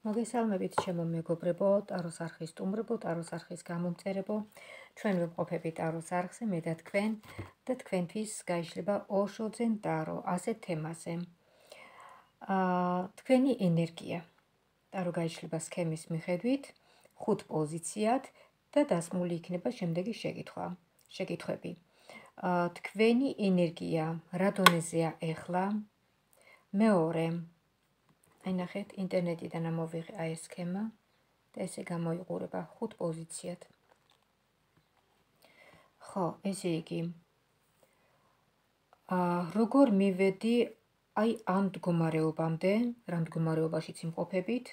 მოგესალმებით ჩემო მეგობრებო, ტაროს არხის სტუმრებო, ტაროს არხის გამომწერებო. ჩვენ ვიმყოფებით ტაროს არხზე, მე და თქვენ და თქვენთვის გაიშლება ოშოძენ ტარო ასეთ თემაზე. აა თქვენი ენერგია. ტარო გაიშლება სქემის მიხედვით, ხუთ პოზიციად და დასმული იქნება შემდეგი შეკითხვა. შეკითხვები. აა თქვენი ენერგია რა დონეზეა ახლა? მეორე აი ნახეთ ინტერნეტიდან ამოვიღე აი ეს სქემა და ესე გამოიყურება ხუთ პოზიციად. ხო ესე იგი ა როგორ მივედი აი ამ მდგომარეობამდე რა მდგომარეობაშიც იმყოფებით?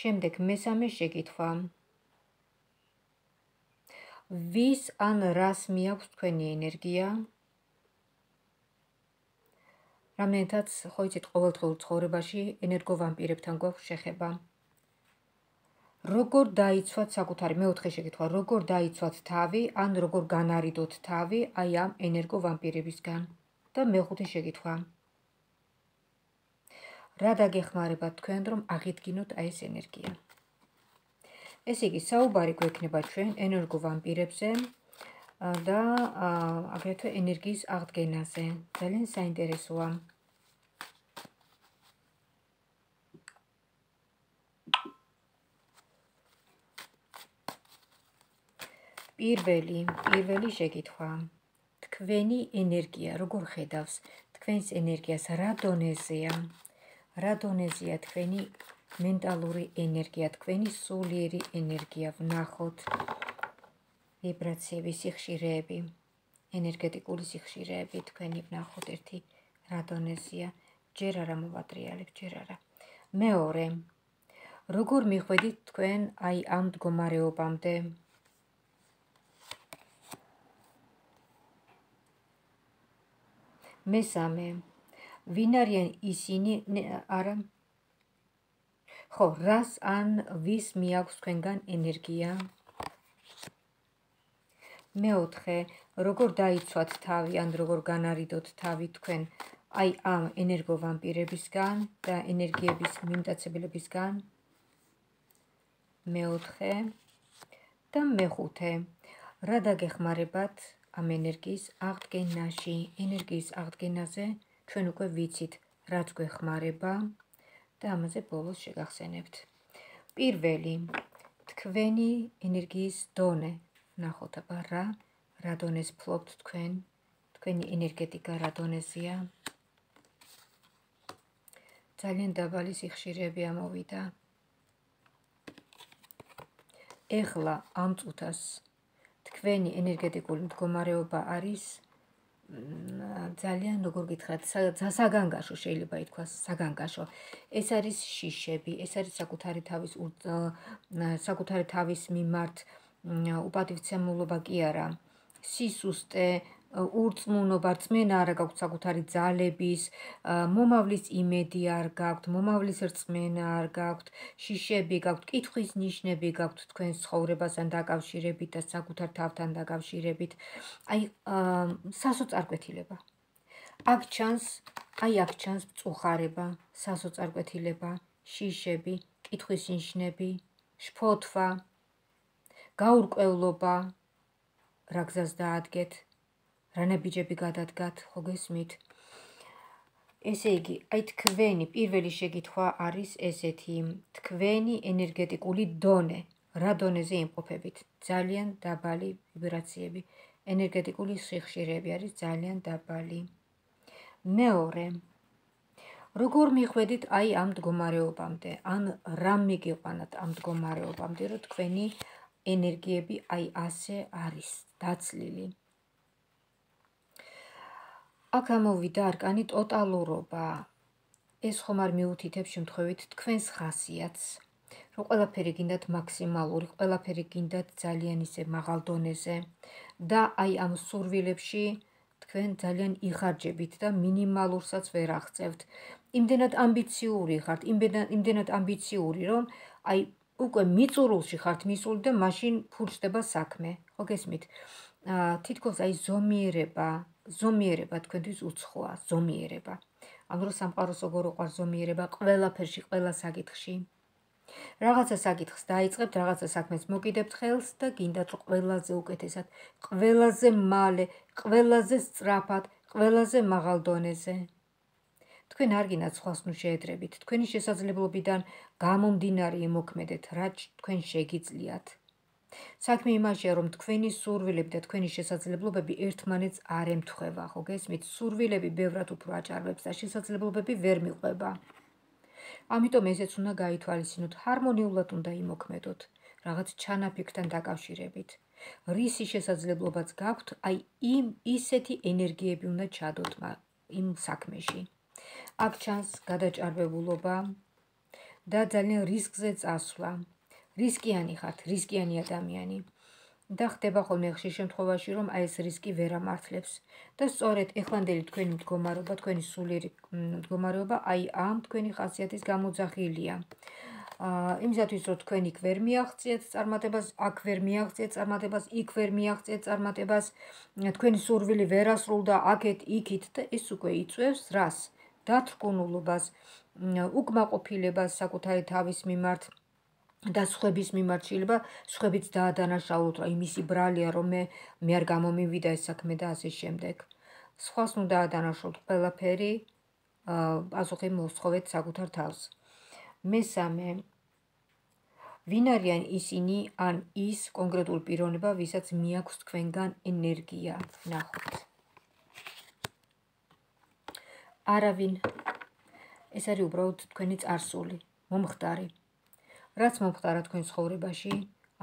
შემდეგ მესამე შეკითხვა. ვის ან რას მიაქვს თქვენი ენერგია რამდენადაც ხო იცით ყოველდღიურ ცხოვრებაში ენერგოვამპირებთან გვაქვს შეხება. როგორ დაიცვათ საკუთარი მეოთხე შეკითხვა, როგორ დაიცვათ თავი, ან როგორ განარიდოთ თავი აი ამ ენერგოვამპირებისგან? და მეხუთე შეკითხვა. რა დაგეხმარებათ თქვენ რომ აღიდგინოთ აი ეს ენერგია? ესე იგი, საუბარი გვექნება ჩვენ ენერგოვამპირებზე და აგრეთვე ენერგიის აღდგენაზე. ძალიან საინტერესოა. პირველი, პირველი შეკითხვა. თქვენი ენერგია როგორ ხედავს? თქვენს ენერგიას რა დონეზეა? რა დონეზეა თქვენი მენტალური ენერგია, თქვენი სულიერი ენერგია? ვნახოთ. ვიბრაციები, სიხშირეები, ენერგეტიკული სიხშირეები თქვენი ვნახოთ ერთი რადონეზია, ჯერ არა მოვატრიალებ, ჯერ არა. მეორე. როგორ მიხვედით თქვენ აი ამ მდგომარეობამდე? მესამე. ვინ არიან ისინი? არა. ხო, რას ან ვის მიაქვს თქვენგან ენერგია? მეოთხე, როგორ დაიცვათ თავი ან როგორ განარიდოთ თავი თქვენ აი ამ ენერგოვამპირებისგან და ენერგიების მიმტაცებლებისგან? მეოთხე და მეხუთე, რა დაგეხმარებათ ამ ენერგიის აღდგენაში, ენერგიის აღდგენაზე ჩვენ უკვე ვიცით, რაც გვეხმარება და ამაზე ბოლოს შეგახსენებთ. პირველი თქვენი ენერგიის დონე ნახოთ აბა რა რა დონეს ფლობთ თქვენ? თქვენი ენერგეტიკა რა დონეზეა? ძალიან დაბალი სიხშირეები ამოვიდა. ეხლა ამ წუთას თქვენი ენერგეტიკული მდგომარეობა არის ძალიან როგორ გითხრათ საგანგაშო შეიძლება ითქვას საგანგაშო. ეს არის შიშები ეს არის საკუთარი თავის საკუთარი თავის მიმართ უპატივცემულობა კი არა. სისუსტე ურწმუნობა რწმენა არა გაქვთ საკუთარი ძალების მომავლის იმედი არ გაქვთ მომავლის რწმენა არ გაქვთ შიშები გაქვთ კითხვის ნიშნები გაქვთ თქვენ ცხოვრებასთან დაკავშირებით და საკუთარ თავთან დაკავშირებით. აი სასოწარკვეთილება. აქ ჩანს აი აქ ჩანს წუხარება სასოწარკვეთილება შიშები კითხვის ნიშნები შფოთვა გაურკვევლობა რა გზას დაადგეთ რა ნებიჯები გადადგათ ხო გესმით? ესე იგი აი თქვენი პირველი შეკითხვა არის ესეთი. თქვენი ენერგეტიკული დონე. რა დონეზე იმყოფებით? ძალიან დაბალი ვიბრაციები. ენერგეტიკული სიხშირეები არის ძალიან დაბალი. მეორე. როგორ მიხვედით აი ამ მდგომარეობამდე? ან რა მიგიყვანათ ამ მდგომარეობამდე რომ თქვენი ენერგიები აი ასე არის დაცლილი. აქ ამოვიდა არკანი ტოტალურობა. ეს ხომ არ მიუთითებს შემთხვევით თქვენს ხასიათს, რომ ყველაფერი გინდათ მაქსიმალური, ყველაფერი გინდათ ძალიან ისე მაღალ დონეზე და აი ამ სურვილებში თქვენ ძალიან იხარჯებით და მინიმალურსაც ვერ აღწევთ. იმდენად ამბიციური ხართ, იმდენად ამბიციური, რომ აი უკვე მიწურულში ხართ მისული და მაშინ ფურჩდება საქმე. ხო გესმით? აა თითქოს აი ზომიერება, ზომიერება თქვენთვის უცხოა, ზომიერება. ამ დროს სამყაროს როგორ უყარ ზომიერება ყველაფერში, ყველა საკითხში. რაღაცა საკითხს დაიწყებთ, რაღაცა საქმეს მოკიდებთ ხელს და გინდათ ყველაზე უკეთესად, ყველაზე მალე, ყველაზე სწრაფად, ყველაზე მაღალ დონეზე. თქვენ არ გინდათ სხვას ნუ შეედრებით, თქვენი შესაძლებლობიდან გამომდინარე იმოქმედეთ, რაც თქვენ შეგიძლიათ. საქმე იმაშია, რომ თქვენი სურვილები და თქვენი შესაძლებლობები ერთმანეთს არ ემთხვევა, ხო გესმით? სურვილები ბევრად უფრო აჭარბებს და შესაძლებლობები ვერ მიყვება. ამიტომ ესეც უნდა გაითვალისწინოთ, ჰარმონიულად უნდა იმოქმედოთ, რაღაც ჩანაფიქრთან დაკავშირებით. რისი შესაძლებლობაც გაქვთ, აი იმ ისეთი ენერგიები უნდა ჩადოთ იმ საქმეში. აქ ჩანს გადაჭარბებულობა და ძალიან რისკზე წასვლა. რისკიანი ხართ, რისკიანი ადამიანი. და ხდება ხოლმე ხშირ შემთხვევაში, რომ აი ეს რისკი ვერ ამართლებს. და სწორედ ეხლანდელი თქვენი მდგომარეობა, თქვენი სულიერი მდგომარეობა აი ამ თქვენი ხასიათის გამოძახილია. აა იმისათვის რომ თქვენ იქ ვერ მიაღწიეთ წარმატებას, აქ ვერ მიაღწიეთ წარმატებას, იქ ვერ მიაღწიეთ წარმატებას, თქვენი სურვილი ვერ ასრულდა აქეთ, იქით და ეს უკვე იწევს რას? დათრგუნულობას, უკმაყოფილებას საკუთარი თავის მიმართ. და სხვების მიმართ შეიძლება სხვებიც დაადანაშაულოთ, რომ იმისი ბრალია, რომ მე მე არ გამომივიდა ეს საქმე და ასე შემდეგ. სხვას ნუ დაადანაშაულოთ ყველაფერი, პასუხი მოსხოვეთ საკუთარ თავს. მესამე ვინ არიან ისინი ან ის კონკრეტულ პიროვნება, ვისაც მიაქვს თქვენგან ენერგია? ნახოთ. არავინ. ეს არის უბრალოდ თქვენი წარსული, მომხდარი. რაც მომხდარა თქვენ ცხოვრებაში,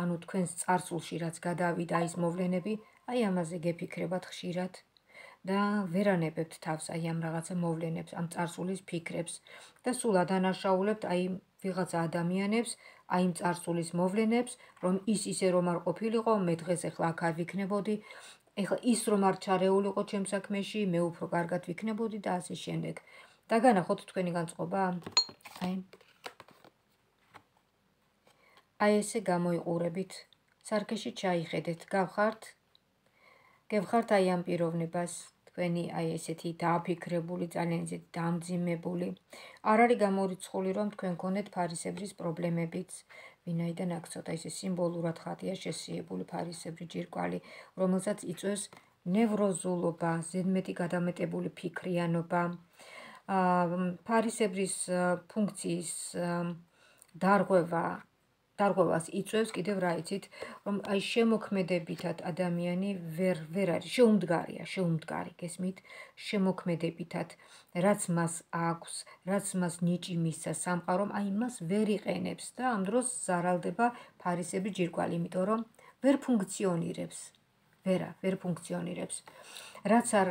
ანუ თქვენს წარსულში რაც გადავიდა ის მოვლენები, აი ამაზე გეფიქრებათ ხშირად. და ვერანებებთ თავს აი ამ რაღაცა მოვლენებს, ამ წარსულის ფიქრებს. და სულ ადანაშაულებთ აი ვიღაცა ადამიანებს, აი იმ წარსულის მოვლენებს, რომ ის ისე რომ არ ყოფილიყო, მე დღეს ახლა აქ არ ვიქნებოდი, ეხლა ის რომ არ ჩარეულიყო ჩემ საქმეში, მე უფრო კარგად ვიქნებოდი და ასე შემდეგ. დაგანახოთ თქვენი განწყობა? აი აი ესე გამოიყურებით. სარკეში ჩაიხედეთ, გავხართ? გევხართ აი ამ პიროვნებას, თქვენი აი ესეთი დააფიქრებული, ძალიან ისეთი დამძიმებული. არ არის გამორიცხული, რომ თქვენ გქონდეთ ფარისებრის პრობლემებიც. ვინაიდან აქ ცოტა ისე სიმბოლურად ხატია შესიებული ფარისებრი ჯირკვალი, რომელსაც იწვევს ნევროზულობა, ზედმეტი გადამეტებული ფიქრიანობა. ფარისებრის ფუნქციის დარღვევა დარღვევას იწევს კიდევ რა იცით რომ აი შემოქმედებითად ადამიანი ვერ ვერ არის შეუმდგარია შეუმდგარი გესმით? შემოქმედებითად რაც მას აქვს რაც მას ნიჭი მისცა სამყარომ აი მას ვერ იყენებს და ამ დროს ზარალდება ფარისები ჯირკვალი იმიტომ რომ ვერ ფუნქციონირებს. ვერა ვერ ფუნქციონირებს. რაც არ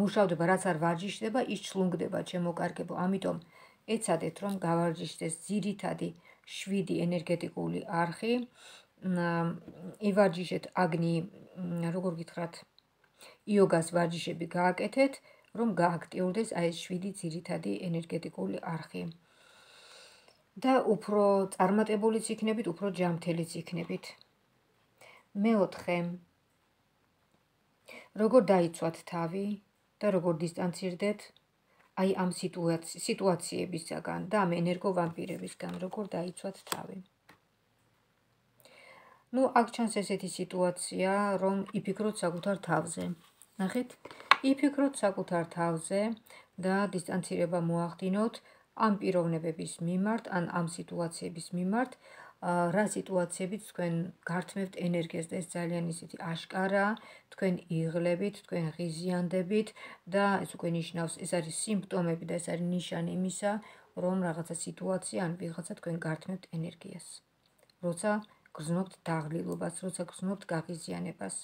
მუშავდება რაც არ ვარჯიშდება ის ჩლუნგდება ჩემო კარგებო. ამიტომ ეცადეთ რომ გავარჯიშდეს ძირითადი 7 ენერგეტიკული არხი. ივარჯიშეთ აგნი, როგორ გითხრათ, იოგას ვარჯიშები გააკეთეთ, რომ გააქტიურდეს აი ეს 7 ძირითადი ენერგეტიკული არხი. და უფრო წარმატებულიც იქნებით, უფრო ჯანმრთელიც იქნებით. მეოთხე როგორ დაიცვათ თავი და როგორ დისტანცირდეთ აი ამ სიტუაციებისგან და ამ ენერგოვამპირებისგან როგორ დაიცვათ თავი. ну, აქ ჩანს ესეთი სიტუაცია, რომ იფიქროთ საკუთარ თავზე. ნახეთ, იფიქროთ საკუთარ თავზე და დისტანცირება მოახდინოთ ამ პიროვნებების მიმართ, ან ამ სიტუაციების მიმართ, რა სიტუაციებიც თქვენ გართმევთ ენერგიას და ეს ძალიან ისეთი აშკარა თქვენ იღლებით, თქვენ ღიზიანდებით და ეს უკვე ნიშნავს, ეს არის სიმპტომები და ეს არის ნიშანი იმისა, რომ რაღაცა სიტუაცია ან ვიღაცა თქვენ გართმევთ ენერგიას. როცა გრძნობთ დაღლილობას, როცა გრძნობთ გაღიზიანებას.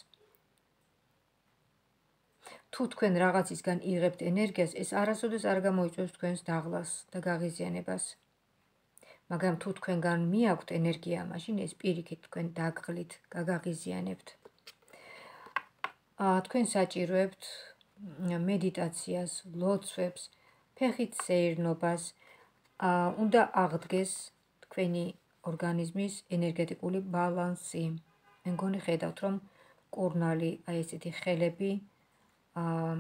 თუ თქვენ რაღაცისგან იღებთ ენერგიას, ეს არასოდეს არ გამოიწვევს თქვენს დაღლას და გაღიზიანებას. მაგრამ თუ თქვენგან მიაქვთ ენერგია, მაშინ ეს პირიქით თქვენ დაგღლით, გაგაღიზიანებთ. აა თქვენ საჭიროებთ მედიტაციას, ლოცვებს, ფეხით სეირნობას. აა უნდა აღდგეს თქვენი ორგანიზმის ენერგეტიკული ბალანსი. მე მგონი ხედავთ რომ კურნალი, აი ესეთი ხელები აა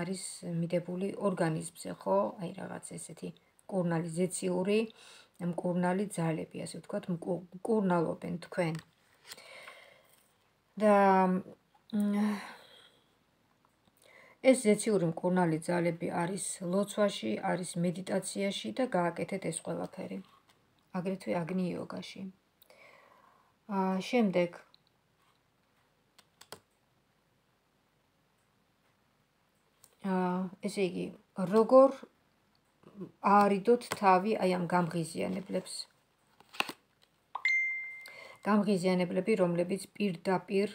არის მიდებული ორგანიზმზე, ხო? აი რაღაც ესეთი კურნალი ზეციური მკურნალი ძალები, ასე ვთქვათ, მკურნალობენ თქვენ. და ეს ზეციური მკურნალი ძალები არის ლოცვაში, არის მედიტაციაში და გააკეთეთ ეს ყველაფერი. აგრეთვე აგნი იოგაში. აა შემდეგ აა ესე იგი, როგორ აარიდოთ თავი აი ამ გამღიზიანებლებს. გამღიზიანებლები, რომლებიც პირდაპირ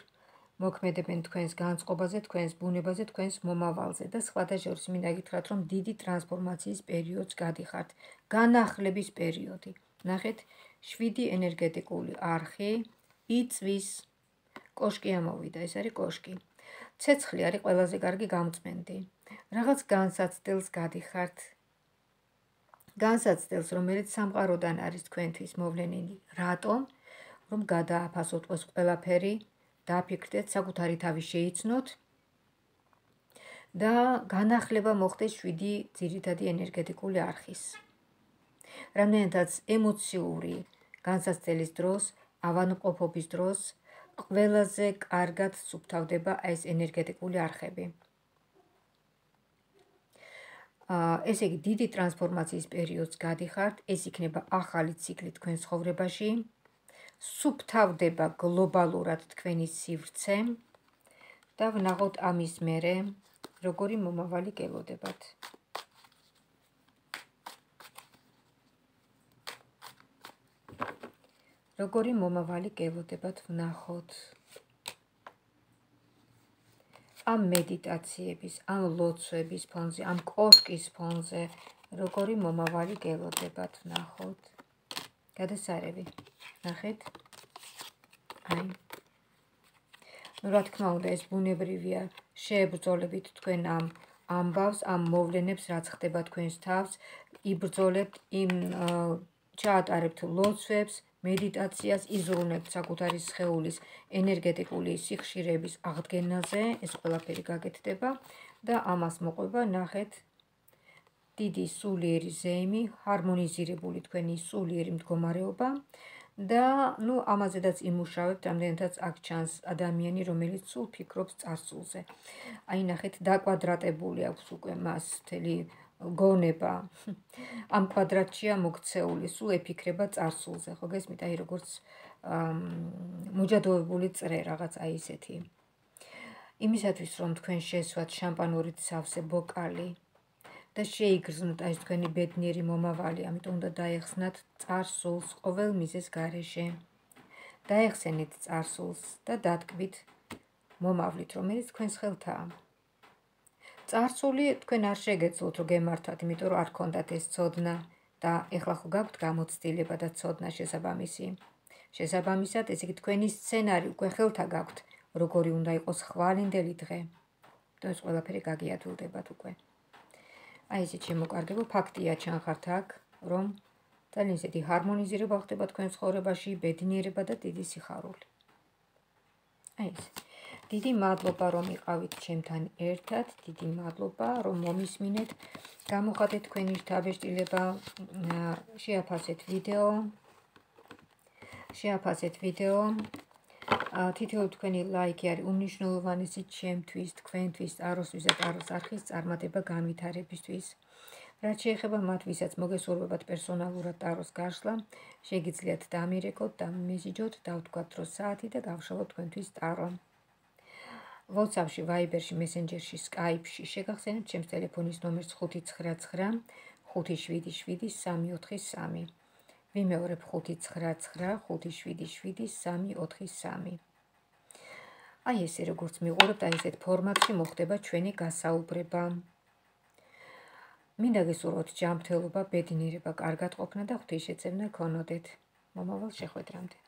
მოქმედებენ თქვენს განწყობაზე, თქვენს ბუნებაზე, თქვენს მომავალზე და სხვათა შორის მინდა გითხრათ, რომ დიდი ტრანსფორმაციის პერიოდს გადიხართ, განახლების პერიოდი. ნახეთ, 7 ენერგეტიკული არხი იწვის კოშკი ამოვიდა, ეს არის კოშკი. ცეცხლი არის ყველაზე კარგი გამწმენდი. რაღაც განსაცდელს გადიხართ. განსაცდელს, რომელიც სამყაროდან არის თქვენთვის მოვლენილი. რატომ? რომ გადააფასოთ ეს ყველაფერი დააფიქრდეთ, საკუთარი თავი შეიცნოთ და განახლება მოხდეს 7 ძირითადი ენერგეტიკული არხის. რამდენადაც ემოციური განსაცდელის დროს, ავანმყოფობის დროს ყველაზე კარგად სუფთავდება ეს ენერგეტიკული არხები. ესე იგი დიდი ტრანსფორმაციის პერიოდს გადიხართ, ეს იქნება ახალი ციკლი თქვენ ცხოვრებაში. სუფთავდება გლობალურად თქვენი სივრცე და ვნახოთ ამის მერე როგორი მომავალი გელოდებათ. როგორი მომავალი გელოდებათ ვნახოთ. ამ მედიტაციების, ამ ლოცვების ფონზე, ამ კოშკის ფონზე როგორი მომავალი გელოდებათ ვნახოთ. გადასარევი. ნახეთ. აი. ну, რა თქმა უნდა, ეს ბუნებრივია. შეებრძოლებით თქვენ ამ ამბავს, ამ მოვლენებს, რაც ხდება თქვენს თავს, იბრძოლებთ იმ ჩაატარებთ ლოცვებს, მედიტაციას, იზრუნებთ საკუთარი სხეულის ენერგეტიკული სიხშირების აღდგენაზე, ეს ყველაფერი გაკეთდება და ამას მოყვება, ნახეთ, დიდი სულიერი ზეიმი, ჰარმონიზირებული თქვენი სულიერი მდგომარეობა. და ნუ ამაზედაც იმუშავებთ, რამდენადაც აქ ჩანს ადამიანი, რომელიც სულ ფიქრობს წარსულზე. აი ნახეთ, დაკვადრატებული აქვს უკვე მას მთელი გონება ამ კვადრატშია მოქცეული, სულ ეფიქრება წარსულზე, ხო გესმით? აი როგორც მოჯადოებული წრე რაღაც აი ესეთი. იმისათვის რომ თქვენ შეესვათ შამპანურით სავსე ბოკალი და შეიგრძნოთ აი თქვენი ბედნიერი მომავალი, ამიტომ უნდა დაეხსნათ წარსულს ყოველ მიზეს გარეშე. დაეხსენეთ წარსულს და დატკბით მომავლით, რომელიც თქვენს ხელთაა. წარსული თქვენ არ შეგეძლოთ რომ გემართათ, იმიტომ რომ არ გქონდათ ეს ცოდნა და ეხლა ხო გაქვთ გამოცდილება და ცოდნა შესაბამისი. შესაბამისად, ეს იგი თქვენი სცენარი უკვე ხელთა გაქვთ, როგორი უნდა იყოს ხვალინდელი დღე. და ეს ყველაფერი გაგიათვლდებათ უკვე. აი ესეთ შემოკარგებო ფაქტია ჩანხართ აქ, რომ ძალიან ისეთი ჰარმონიზირება ხდება თქვენ ცხოვრებაში, ბედნიერება და დიდი სიხარული. აი ეს დიდი მადლობა რომ იყავით ჩემთან ერთად დიდი მადლობა რომ მომისმინეთ გამოხატეთ თქვენი შთაბეჭდილება შეაფასეთ ვიდეო შეაფასეთ ვიდეო თითოეულ თქვენი ლაიქი არის უნიშნულოვანესი ჩემთვის, თქვენთვის, ტაროსთვის და ტაროს არხის წარმატება განვითარებისთვის. რაც შეეხება მათ, ვისაც მოგესურვებათ პერსონალურად ტაროს გაშლა, შეგიძლიათ დამირეკოთ და მესიჯოთ, დავთქვათ დრო საათი და გავშალოთ თქვენთვის ტარო. WhatsApp-ში, Viber-ში, Messenger-ში, Skype-ში შეგახსენებთ ჩემს ტელეფონის ნომერს 599 577 343. ვიმეორებ 599577343. აი ესე როგორც მიყურებთ, აი ესეთ ფორმატში მოხდება ჩვენი გასაუბრება. მინდა გესურვოთ ჯანმრთელობა, ბედნიერება, კარგად ყოფნა და ღვთისმშეწევნა ქონოდეთ. მომავალ შეხვედრამდე.